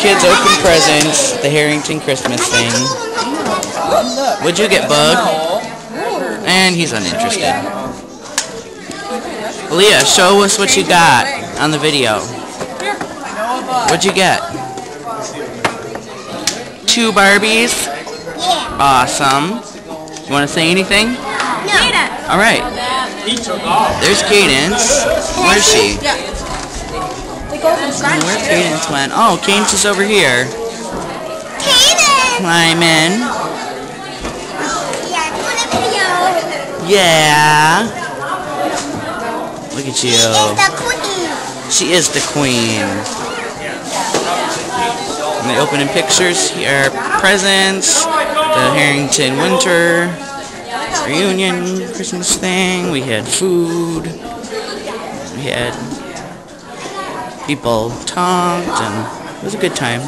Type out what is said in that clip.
Kids open presents, the Harrington Christmas thing. What'd you get, Bug? And he's uninterested. Leah, show us what you got on the video. What'd you get? Two Barbies? Awesome. You want to say anything? No. Alright. There's Cadence. Where's she? Where Cadence went? Oh, Cadence is over here. Kaden! Climb in. Yeah, want a video. Yeah. Look at She you. is the queen. She is the queen. And they opening pictures. Here are presents. The Harrington Winter reunion Christmas thing. We had food. We had people talked and it was a good time.